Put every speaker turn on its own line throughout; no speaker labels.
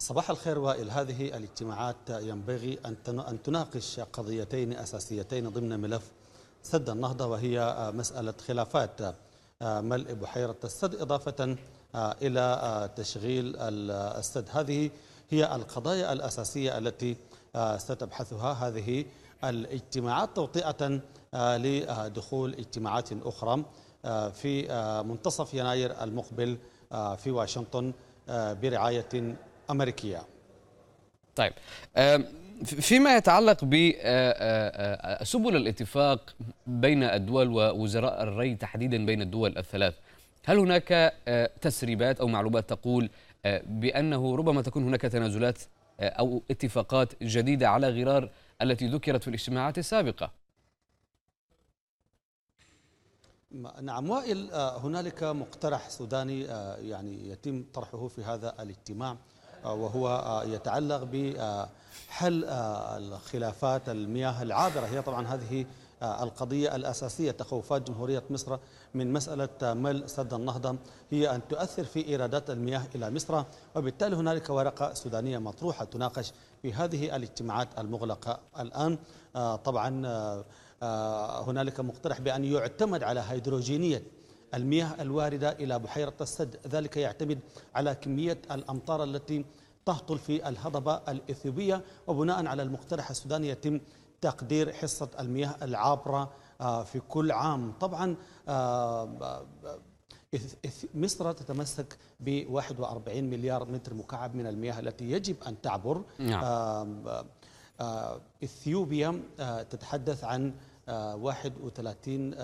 صباح الخير وائل. هذه الاجتماعات ينبغي أن تناقش قضيتين أساسيتين ضمن ملف سد النهضة وهي مسألة خلافات ملء بحيرة السد إضافة إلى تشغيل السد. هذه هي القضايا الأساسية التي ستبحثها. هذه الاجتماعات توطئة لدخول اجتماعات أخرى في منتصف يناير المقبل في واشنطن برعاية أمريكية.
طيب فيما يتعلق بسبل الاتفاق بين الدول ووزراء الري تحديدا بين الدول الثلاث هل هناك تسريبات أو معلومات تقول بأنه ربما تكون هناك تنازلات أو اتفاقات جديدة على غرار التي ذكرت في الاجتماعات السابقة؟
نعم وائل هنالك مقترح سوداني يعني يتم طرحه في هذا الاجتماع. وهو يتعلق بحل الخلافات المياه العابرة. هي طبعا هذه القضية الأساسية تخوفات جمهورية مصر من مسألة ملء سد النهضة. هي أن تؤثر في إيرادات المياه إلى مصر وبالتالي هنالك ورقة سودانية مطروحة تناقش في هذه الاجتماعات المغلقة. الآن طبعا هنالك مقترح بأن يعتمد على هيدروجينية المياه الواردة إلى بحيرة السد. ذلك يعتمد على كمية الأمطار التي تهطل في الهضبة الإثيوبية وبناء على المقترح السوداني يتم تقدير حصة المياه العابرة في كل عام. طبعا مصر تتمسك ب 41 مليار متر مكعب من المياه التي يجب أن تعبر. نعم. إثيوبيا تتحدث عن 31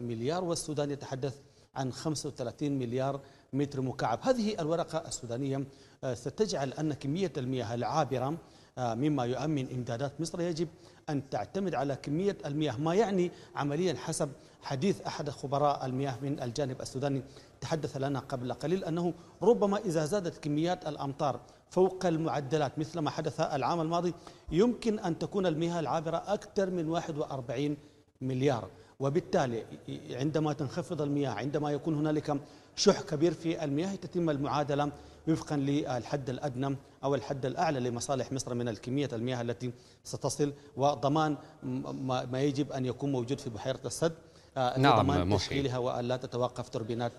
مليار والسودان يتحدث عن 35 مليار متر مكعب. هذه الورقة السودانية ستجعل أن كمية المياه العابرة مما يؤمن إمدادات مصر يجب أن تعتمد على كمية المياه ما يعني عمليا حسب حديث أحد خبراء المياه من الجانب السوداني. تحدث لنا قبل قليل أنه ربما إذا زادت كميات الأمطار فوق المعدلات مثل ما حدث العام الماضي يمكن أن تكون المياه العابرة أكثر من 41 مليار. وبالتالي عندما تنخفض المياه عندما يكون هنالك شح كبير في المياه تتم المعادلة وفقا للحد الأدنى أو الحد الأعلى لمصالح مصر من الكمية المياه التي ستصل وضمان ما يجب أن يكون موجود في بحيرة السد. نعم لضمان تشغيلها وأن لا تتوقف توربينات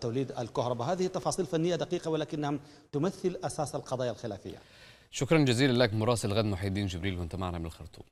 توليد الكهرباء. هذه تفاصيل فنية دقيقة ولكنها تمثل أساس القضايا الخلافية.
شكرا جزيلا لك مراسل غد محي الدين جبريل وانت معنا من الخرطوم.